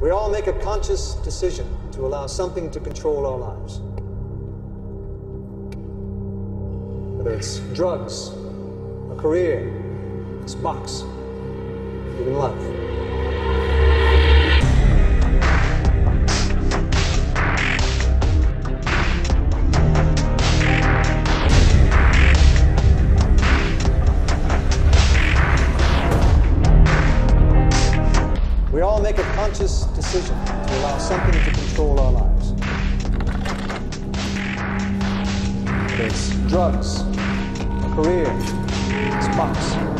We all make a conscious decision to allow something to control our lives. Whether it's drugs, a career, Xbox, even love. Conscious decision to allow something to control our lives. It's drugs, a career, Xbox, even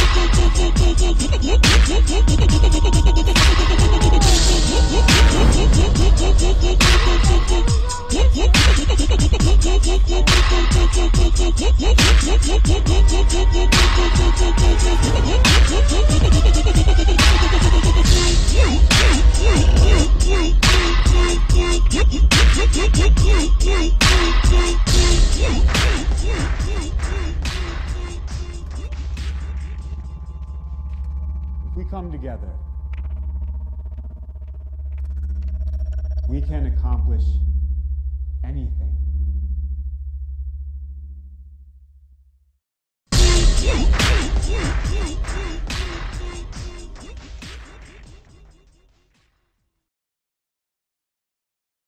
we come together, we can accomplish